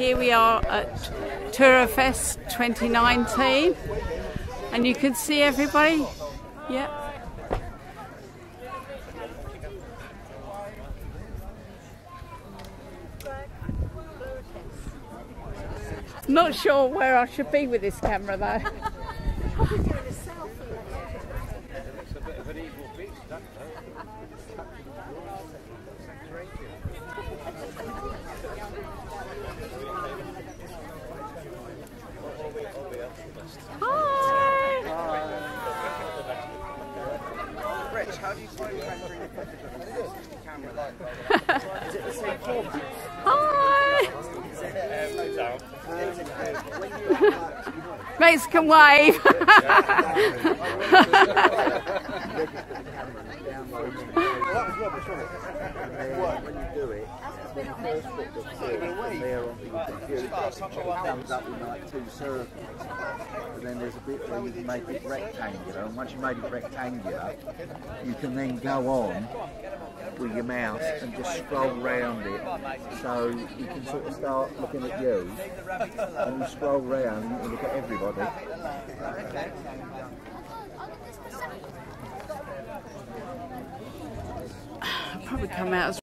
here we are at Tourerfest 2019 and you can see everybody. Yeah. Not sure where I should be with this camera though. Rich, how do you find rendering footage on this camera? Is it the same format? Hi! Mexican wave. when you do it, when first put the film there on the like two circles. And then there's a bit where you make it rectangular. And once you made it rectangular, you can then go on with your mouse and just scroll round it. So you can sort of start looking at you, and you scroll round and look at everybody. Probably come out as